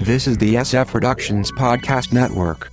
This is the SF Productions Podcast Network.